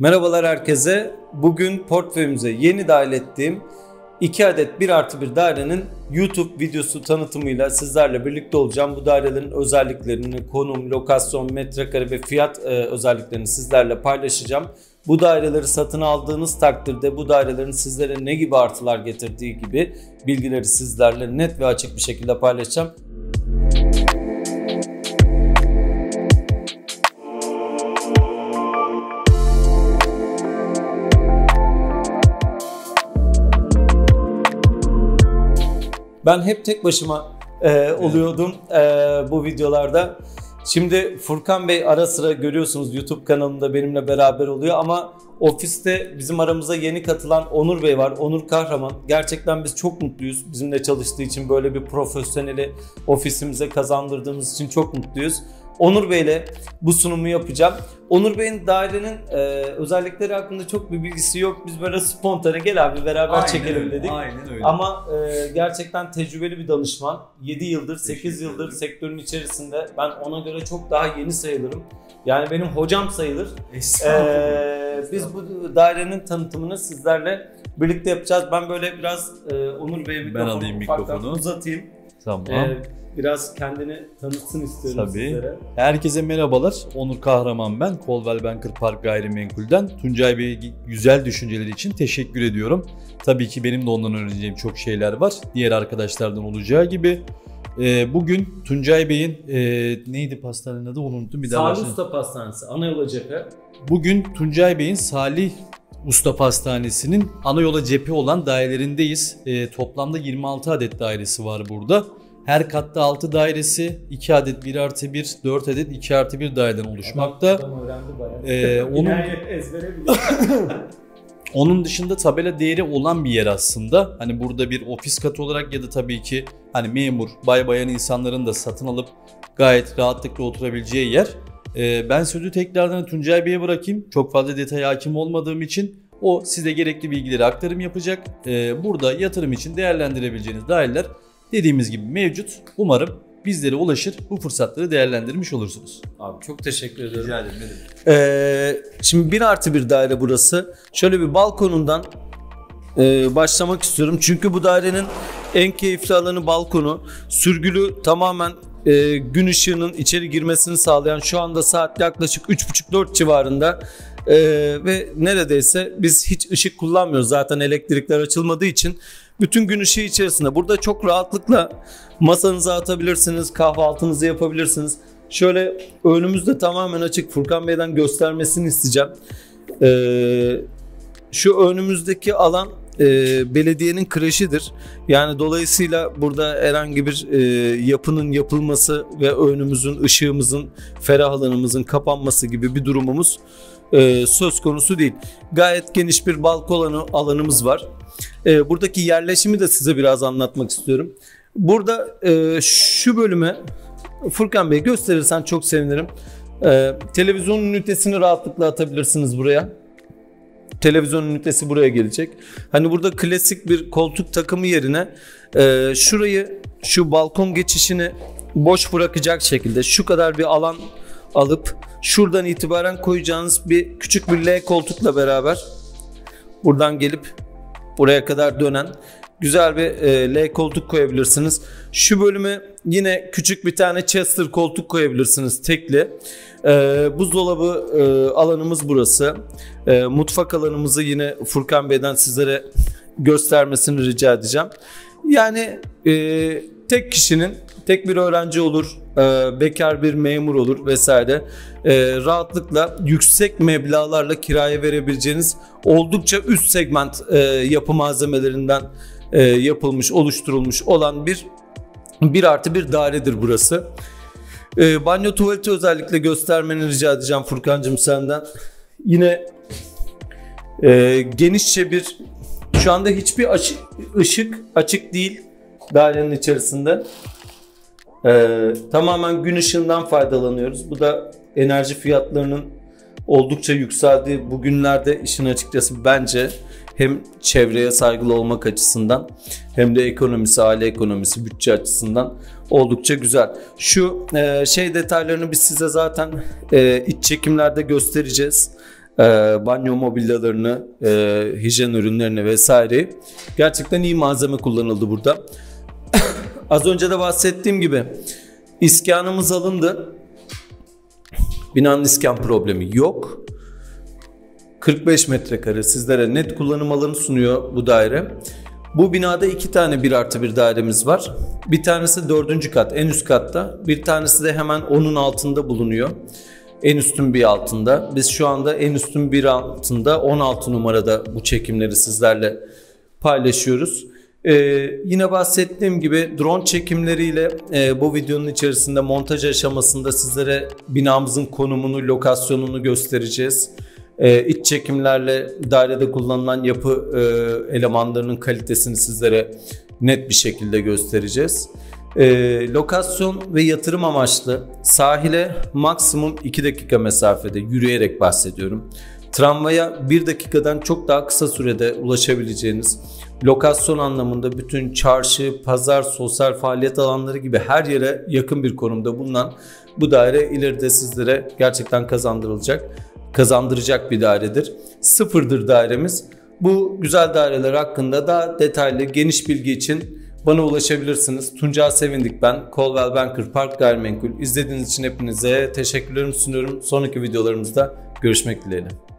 Merhabalar herkese. Bugün portföyümüze yeni dahil ettiğim 2 adet 1 artı 1 dairenin YouTube videosu tanıtımıyla sizlerle birlikte olacağım. Bu dairelerin özelliklerini, konum, lokasyon, metrekare ve fiyat e, özelliklerini sizlerle paylaşacağım. Bu daireleri satın aldığınız takdirde bu dairelerin sizlere ne gibi artılar getirdiği gibi bilgileri sizlerle net ve açık bir şekilde paylaşacağım. Ben hep tek başıma e, oluyordum e, bu videolarda. Şimdi Furkan Bey ara sıra görüyorsunuz YouTube kanalında benimle beraber oluyor ama ofiste bizim aramıza yeni katılan Onur Bey var. Onur Kahraman. Gerçekten biz çok mutluyuz. Bizimle çalıştığı için böyle bir profesyoneli ofisimize kazandırdığımız için çok mutluyuz. Onur Bey ile bu sunumu yapacağım. Onur Bey'in dairenin e, özellikleri hakkında çok bir bilgisi yok. Biz böyle spontane gel abi beraber Aynen çekelim öyle, dedik. Aynen öyle. Ama e, gerçekten tecrübeli bir danışman. 7 yıldır, 8 yıldır ederim. sektörün içerisinde. Ben ona göre çok daha yeni sayılırım. Yani benim hocam sayılır. Ee, biz bu dairenin tanıtımını sizlerle birlikte yapacağız. Ben böyle biraz e, Onur Bey'e mikrofonu, alayım mikrofonu. uzatayım. Tamam. Ee, biraz kendini tanıtsın istiyorum Tabii. sizlere. Herkese merhabalar. Onur Kahraman ben. Coldwell Banker Park Gayrimenkul'den. Tuncay Bey'e güzel düşünceleri için teşekkür ediyorum. Tabii ki benim de ondan öğreneceğim çok şeyler var. Diğer arkadaşlardan olacağı gibi. Ee, bugün Tuncay Bey'in e, neydi pastanenin adı onu unuttum. Bir daha başlayalım. Usta Pastanesi, ana yola cephe. Bugün Tuncay Bey'in Salih Usta Pastanesi'nin ana yola cephe olan dairelerindeyiz. Ee, toplamda 26 adet dairesi var burada. Her katta 6 dairesi, 2 adet 1 artı 1, 4 adet 2 artı 1 daireden oluşmakta. Adam öğrendi bayağı. Ee, onun-. Onun dışında tabela değeri olan bir yer aslında. Hani burada bir ofis katı olarak ya da tabii ki hani memur, bay bayan insanların da satın alıp gayet rahatlıkla oturabileceği yer. Ee, ben sözü tekrardan Tuncay Bey'e bırakayım. Çok fazla detaya hakim olmadığım için o size gerekli bilgileri aktarım yapacak. Ee, burada yatırım için değerlendirebileceğiniz daireler dediğimiz gibi mevcut. Umarım bizlere ulaşır bu fırsatları değerlendirmiş olursunuz. Abi çok teşekkür ederim. ederim. ne demek. Ee, şimdi bir artı bir daire burası. Şöyle bir balkonundan e, başlamak istiyorum. Çünkü bu dairenin en keyifli alanı balkonu. Sürgülü tamamen e, gün ışığının içeri girmesini sağlayan şu anda saat yaklaşık 3.30-4 civarında. E, ve neredeyse biz hiç ışık kullanmıyoruz zaten elektrikler açılmadığı için. Bütün gün ışığı içerisinde. Burada çok rahatlıkla masanızı atabilirsiniz, kahvaltınızı yapabilirsiniz. Şöyle önümüzde tamamen açık. Furkan Bey'den göstermesini isteyeceğim. Ee, şu önümüzdeki alan e, belediyenin kreşidir. Yani dolayısıyla burada herhangi bir e, yapının yapılması ve önümüzün, ışığımızın, ferah alanımızın kapanması gibi bir durumumuz e, söz konusu değil. Gayet geniş bir balkon alanı, alanımız var. E, buradaki yerleşimi de size biraz anlatmak istiyorum. Burada e, şu bölüme Furkan Bey gösterirsen çok sevinirim. Ee, televizyon ünitesini rahatlıkla atabilirsiniz buraya. Televizyon ünitesi buraya gelecek. Hani burada klasik bir koltuk takımı yerine e, şurayı şu balkon geçişini boş bırakacak şekilde şu kadar bir alan alıp şuradan itibaren koyacağınız bir küçük bir L koltukla beraber buradan gelip buraya kadar dönen güzel bir e, L koltuk koyabilirsiniz. Şu bölüme yine küçük bir tane Chester koltuk koyabilirsiniz tekli. E, buzdolabı e, alanımız burası. E, mutfak alanımızı yine Furkan Bey'den sizlere göstermesini rica edeceğim. Yani e, tek kişinin tek bir öğrenci olur, e, bekar bir memur olur vesaire. E, rahatlıkla yüksek meblağlarla kiraya verebileceğiniz oldukça üst segment e, yapı malzemelerinden e, yapılmış, oluşturulmuş olan bir bir artı bir dairedir burası. E, banyo tuvaleti özellikle göstermeni rica edeceğim Furkan'cığım senden. Yine e, genişçe bir şu anda hiçbir açık, ışık açık değil dairenin içerisinde. E, tamamen gün ışığından faydalanıyoruz. Bu da enerji fiyatlarının oldukça yükseldiği bugünlerde işin açıkçası bence hem çevreye saygılı olmak açısından hem de ekonomisi, aile ekonomisi, bütçe açısından oldukça güzel. Şu e, şey detaylarını biz size zaten e, iç çekimlerde göstereceğiz. e, banyo mobilyalarını, e, hijyen ürünlerini vesaire gerçekten iyi malzeme kullanıldı burada. Az önce de bahsettiğim gibi iskanımız alındı. Binanın iskan problemi yok. 45 metrekare sizlere net kullanım alanı sunuyor bu daire. Bu binada iki tane bir artı bir dairemiz var. Bir tanesi dördüncü kat en üst katta. Bir tanesi de hemen onun altında bulunuyor. En üstün bir altında. Biz şu anda en üstün bir altında 16 numarada bu çekimleri sizlerle paylaşıyoruz. Ee, yine bahsettiğim gibi drone çekimleriyle e, bu videonun içerisinde montaj aşamasında sizlere binamızın konumunu, lokasyonunu göstereceğiz. Ee, iç çekimlerle dairede kullanılan yapı e, elemanlarının kalitesini sizlere net bir şekilde göstereceğiz. Ee, lokasyon ve yatırım amaçlı sahile maksimum 2 dakika mesafede yürüyerek bahsediyorum. Tramvaya 1 dakikadan çok daha kısa sürede ulaşabileceğiniz lokasyon anlamında bütün çarşı, pazar, sosyal faaliyet alanları gibi her yere yakın bir konumda bulunan bu daire ileride sizlere gerçekten kazandırılacak, kazandıracak bir dairedir. Sıfırdır dairemiz. Bu güzel daireler hakkında daha detaylı, geniş bilgi için bana ulaşabilirsiniz. Tunca Sevindik ben. Colwell Banker Park Gayrimenkul. İzlediğiniz için hepinize teşekkürlerimi sunuyorum. Sonraki videolarımızda görüşmek dileğiyle.